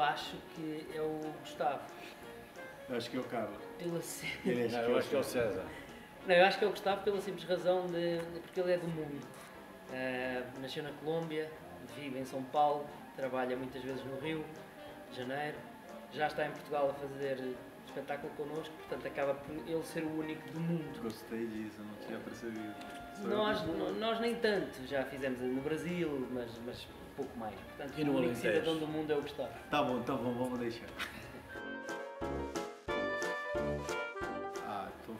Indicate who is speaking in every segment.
Speaker 1: acho que é o Gustavo.
Speaker 2: Eu acho que é o Carlos.
Speaker 1: Pela sim-
Speaker 2: Ele
Speaker 3: Não, eu acho que é o César.
Speaker 1: Não, eu acho que é o Gustavo pela simples razão de, porque ele é do mundo. Ah, nasceu na Colômbia, vive em São Paulo, trabalha muitas vezes no Rio de Janeiro, já está em Portugal a fazer espetáculo connosco, portanto acaba por ele ser o único do mundo.
Speaker 2: Gostei disso, não tinha percebido.
Speaker 1: Nós, nós nem tanto, já fizemos no Brasil, mas, mas pouco mais. Portanto,
Speaker 3: E
Speaker 1: o
Speaker 3: no
Speaker 1: único
Speaker 3: Alentejo?
Speaker 1: cidadão do mundo é o Gustavo.
Speaker 2: Tá bom, tá bom, vamos deixar.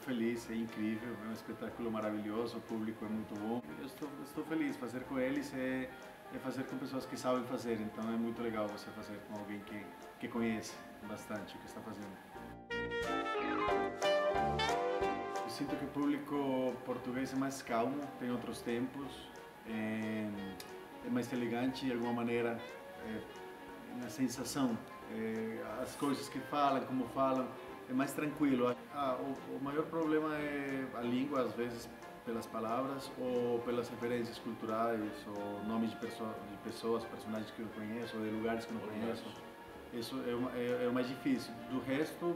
Speaker 2: Feliz, é incrível, é um espetáculo maravilhoso, o público é muito bom. Eu estou, estou feliz, fazer com eles é, é fazer com pessoas que sabem fazer, então é muito legal você fazer com alguém que, que conhece bastante o que está fazendo. Sinto que o público português é mais calmo, tem outros tempos, é, é mais elegante de alguma maneira, é, na sensação, é, as coisas que falam, como falam, é mais tranquilo. Ah, o, o maior problema é a língua, às vezes pelas palavras ou pelas referências culturais ou nomes de, perso de pessoas, personagens que eu conheço ou de lugares que eu não conheço. Isso é, o- é, é o mais difícil. Do resto,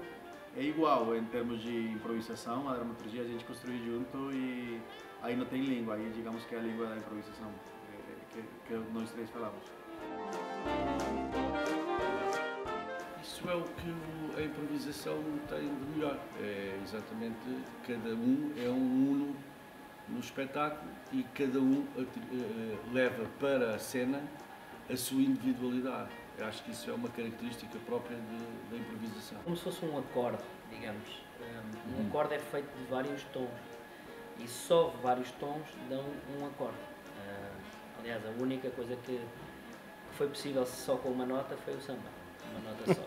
Speaker 2: é igual em termos de improvisação, a dramaturgia a gente construiu junto e aí não tem língua, aí digamos que é a língua da improvisação, é, que, que nós três falamos.
Speaker 3: Isso é o que a improvisação tem de melhor. É exatamente cada um é um uno no espetáculo e cada um atri- eh, leva para a cena a sua individualidade. Eu acho que isso é uma característica própria de- da improvisação.
Speaker 1: Como se fosse um acorde, digamos. Um, um acorde é feito de vários tons e só vários tons dão um acorde. Ah, aliás, a única coisa que foi possível só com uma nota foi o samba. Uma nota só.